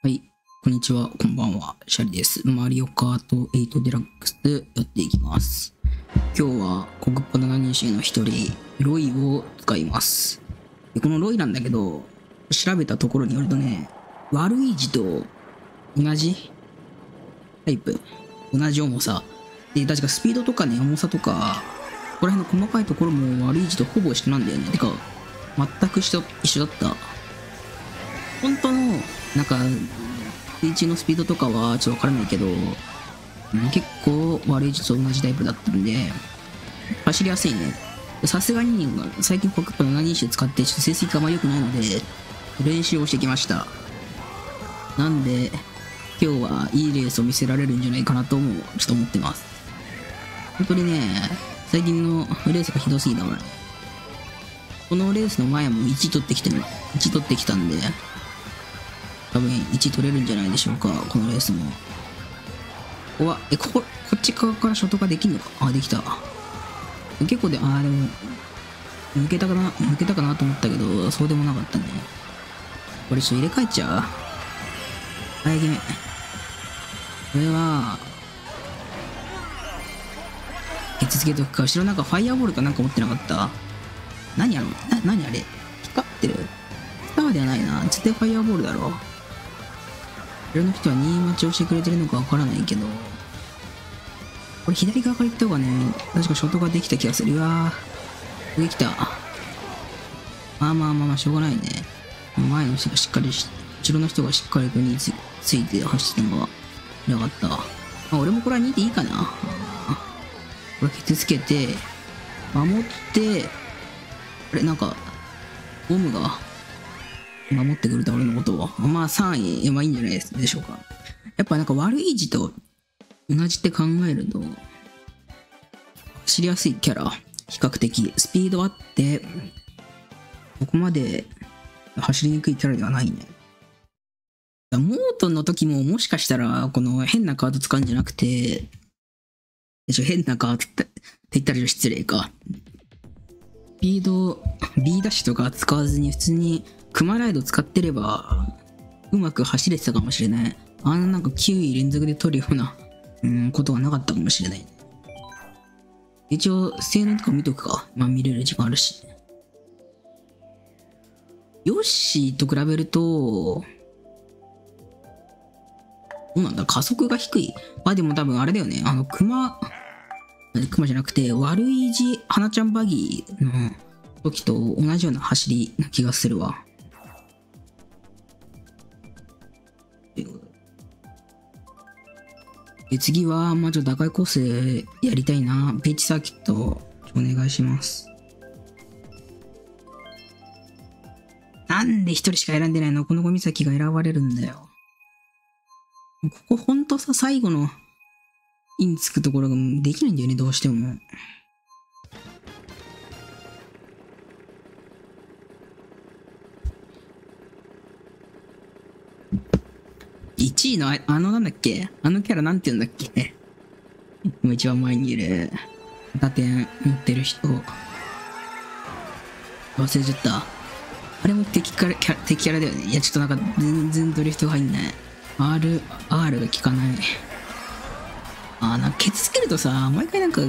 はい、こんにちは、こんばんは、シャリです。マリオカート8デラックスやっていきます。今日は国っ端7人衆の一人、ロイを使います。でこのロイなんだけど、調べたところによるとね、悪い字と同じタイプ、同じ重さ。で、確かスピードとかね、重さとか、ここら辺の細かいところも悪い字とほぼ一緒なんだよね。てか、全く一緒だった。本当の、なんか、H のスピードとかはちょっとわからないけど、結構悪い字と同じタイプだったんで、走りやすいね。さすがに、最近コックット7人種使って、ちょっと成績があまり良くないので、練習をしてきました。なんで、今日はいいレースを見せられるんじゃないかなとも、ちょっと思ってます。本当にね、最近のレースがひどすぎたからね。このレースの前も1取ってきてる、1取ってきたんで、多分1取れるんじゃないでしょうか、このレースも。うわ、え、ここ、こっち側からショットができんのか？あ、できた。結構で、あーでも、抜けたかな、抜けたかなと思ったけど、そうでもなかったね。これちょっと入れ替えちゃう？はい、決め。これは、ケツつけとくか、後ろなんかファイヤーボールかなんか持ってなかった？何あの、な、何あれ？光ってる？スターではないな。絶対ファイヤーボールだろ。後ろの人は2待ちをしてくれてるのかわからないけど、これ左側から行った方がね、確かショットができた気がする。うわー、できた。まあまあまあまあ、しょうがないね。前の人がしっかりし、後ろの人がしっかりとにつついて走ってるのがなかった。あ、俺もこれは2でいいかな。これケツつけて、守って、あれ、なんか、ゴムが守ってくれた俺のことを。まあ3位、まあいいんじゃないでしょうか。やっぱなんか悪い字と同じって考えると、走りやすいキャラ、比較的、スピードあって、ここまで走りにくいキャラではないね。モートンの時ももしかしたら、この変なカード使うんじゃなくて、ちょ変なカードってって言ったら失礼か。スピード、B ダッシュとか使わずに普通にクマライド使ってれば、うまく走れてたかもしれない。あんななんか9位連続で取るような、うん、ことはなかったかもしれない。一応、性能とか見とくか。まあ見れる時間あるし。ヨッシーと比べると、どうなんだ？加速が低い。まあでも多分あれだよね。あの、クマ、クマじゃなくて、悪い字、花ちゃんバギーの時と同じような走りな気がするわ。で次は、まあちょっと打開構成やりたいな。ピーチサーキット、お願いします。なんで一人しか選んでないの？このゴミ先が選ばれるんだよ。ここほんとさ、最後の、インつくところができないんだよね、どうしても。1位のああのなんだっけ？あのキャラなんて言うんだっけ？今一番前にいる。打点持ってる人。忘れちゃった。あれも敵キャラキャ敵キャラだよね。いやちょっとなんか全然ドリフトが入んない。R、R が効かない。あーなんかケツつけるとさ毎回なんか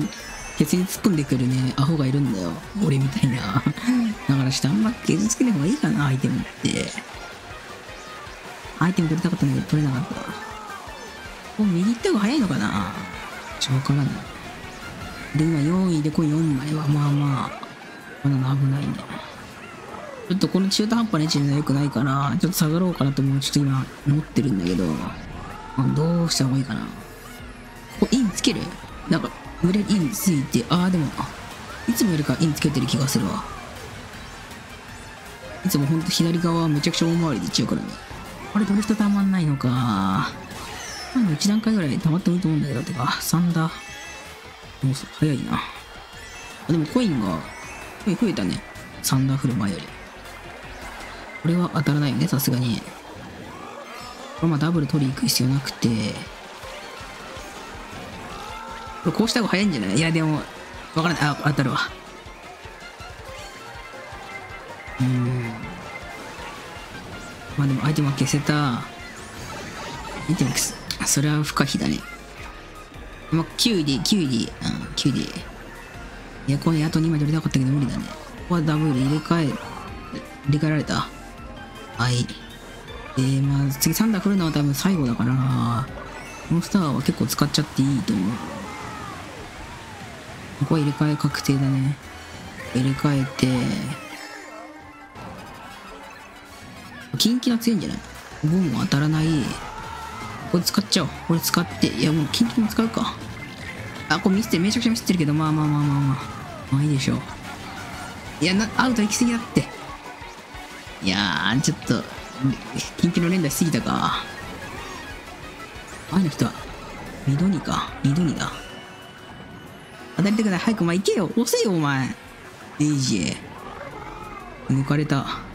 ケツに突っ込んでくるねアホがいるんだよ。俺みたいな。だからちょっとあんまケツつけない方がいいかなアイテムって。アイテム取りたかったんだけど取れなかった。こう右行った方が早いのかなちょっと、わからない。で、今4位でこれ4枚はまあまあ、まだ危ないね。ちょっとこの中途半端な位置には良くないから、ちょっと下がろうかなと思う。ちょっと今思ってるんだけど、どうした方がいいかな。ここインつける？なんか、無理やりインついて、ああ、でも、いつもよりかインつけてる気がするわ。いつもほんと左側はめちゃくちゃ大回りでいっちゃうからね。あれ、ドリフトたまんないのか。まあ、1段階ぐらい溜まってもいいと思うんだけど、てか、3だ。もう早いな。あ、でもコインが、コイン増えたね。サンダーフル前より。これは当たらないよね、さすがに。これまあダブル取り行く必要なくて。これこうした方が早いんじゃない？いや、でも、わからない。あ、当たるわ。うん。まあでもアイテムは消せた。イテックス。あそれは不可避だね。まあ、キュウリ、キュウリ、うん、キュウリ。いや、これあと2枚取りたかったけど無理だね。ここはダブル入れ替え、入れ替えられた。はい。で、まあ、次サンダー来るのは多分最後だから、このスターは結構使っちゃっていいと思う。ここは入れ替え確定だね。入れ替えて、キンキラ強いんじゃない？ボンも当たらない。これ使っちゃおう。これ使って。いや、もうキンキラも使うか。あ、これミスって。めちゃくちゃミスってるけど、まあまあまあまあまあ。まあいいでしょう。いや、な、アウト行き過ぎだって。いやー、ちょっと、緊急の連打しすぎたか。前の人は、二度にか。二度にだ。当たりたくない。早くお前行けよ。押せよ、お前。デイジー。抜かれた。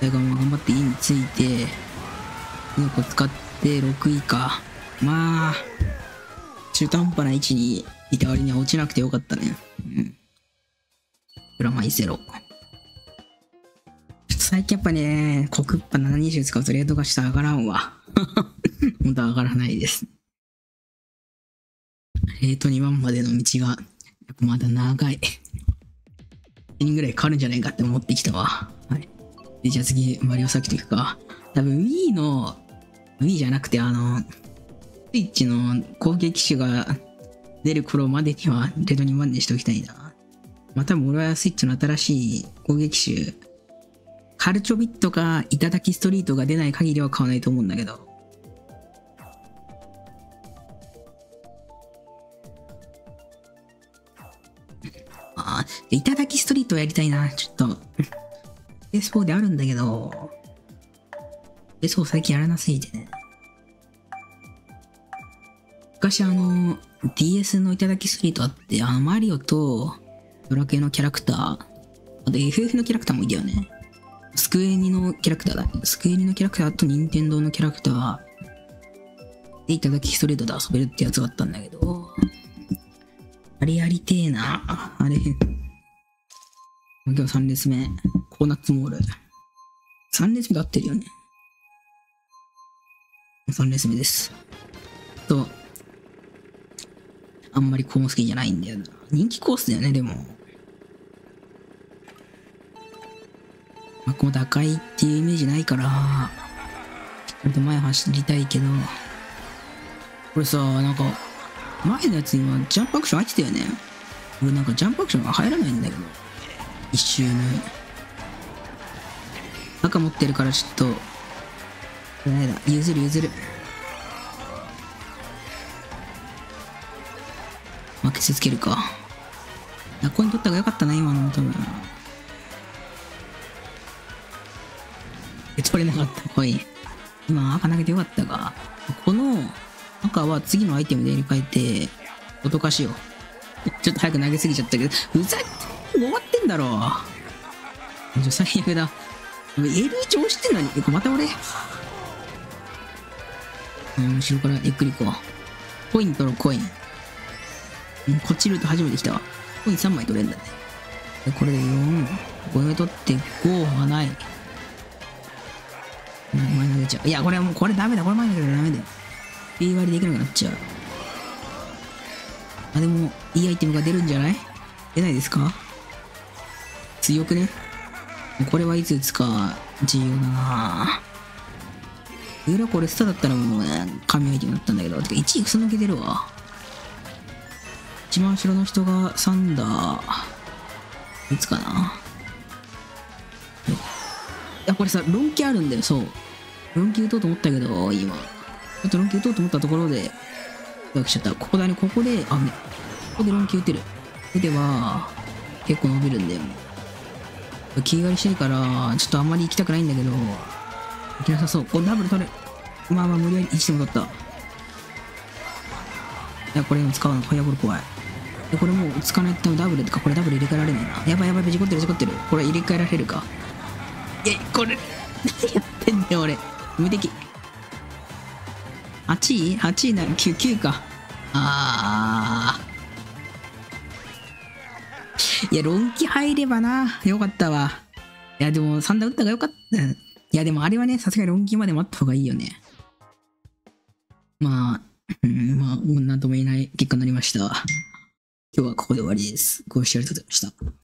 大がも頑張ってインついて、この子使って6位か。まあ、中途半端な位置にいた割には落ちなくてよかったね。うん。プラマイゼロ。ちょっと最近やっぱね、コクッパ720使うとレートが下上がらんわ。ほんと上がらないです。レート2万までの道が、やっぱまだ長い。1人ぐらいかかるんじゃないかって思ってきたわ。じゃあ次、マリオサーキット行くか。多分 Wii の、Wii じゃなくてあの、スイッチの攻撃手が出る頃までにはレド2万にしておきたいな。まあ多分俺はスイッチの新しい攻撃手、カルチョビットか頂きストリートが出ない限りは買わないと思うんだけど。ああ、頂きストリートやりたいな、ちょっと。PS4 であるんだけど、PS4 最近やらなすぎてね。昔あの、DS の頂きストリートあって、あの、マリオと、ドラ系のキャラクター、あと FF のキャラクターもいたよね。スクエニのキャラクターだ。スクエニのキャラクターと任天堂のキャラクターで頂きストレートで遊べるってやつがあったんだけど、あれやりてえな。あれ、今日3列目。コーナッツモール。3列目で合ってるよね。3列目です。と、あんまりコース好きじゃないんだよな。人気コースだよね、でも。まあ、こう打開っていうイメージないから、割と前走りたいけど、これさ、なんか、前のやつにはジャンプアクション入ってたよね。俺なんかジャンプアクションが入らないんだけど。一周目。赤持ってるからちょっと、だ。譲る譲る。負けせつけるか。ラコに取った方がよかったな、今の多分。取れなかった、コイン。今赤投げてよかったが、この赤は次のアイテムで入れ替えて、脅かしよう。ちょっと早く投げすぎちゃったけど、ふざけ終わってんだろ。ちょ、最悪だ。L1 押してんのに、また俺。うん、後ろからゆっくり行こう。コイン取ろう、コイン。こっちルート初めて来たわ。コイン3枚取れるんだね。でこれで4、5枚取って5はない。前投げちゃう。いや、これもう、これダメだ。これ前投げたらダメだよ。B 割りできなくなっちゃう。あ、でも、いいアイテムが出るんじゃない？出ないですか？強くね？これはいつ打つか重要だな裏これスタだったらもうね、神アイテムだったんだけど、てか1位くす抜けてるわ。一番後ろの人がサンダー、いつかないや、これさ、ロンキあるんだよ、そう。ロンキ打とうと思ったけど、今。ちょっとロンキ打とうと思ったところで、来ちゃった。ここだね、ここで、あ、ね、ここでロンキ打てる。打てば、結構伸びるんだよ。気狩りしてるから、ちょっとあんまり行きたくないんだけど、行きなさそう。こダブル取れ。まあまあ無理やり1でも取った。いや、これも使うの、ファイアボール怖い。で、これもう使わないとダブルとか、これダブル入れ替えられないな。やばいやばい、事故ってる事故ってる。これ入れ替えられるか。え、これ、何 やってんだよ、俺。無敵。8位 ?8 位なら、9、9か。あー。いや、ロンキ入ればな。よかったわ。いや、でも、サンダー打ったがよかった。いや、でもあれはね、さすがにロンキーまで待った方がいいよね。まあ、うん、まあ、もうなんとも言えない結果になりました。今日はここで終わりです。ご視聴ありがとうございました。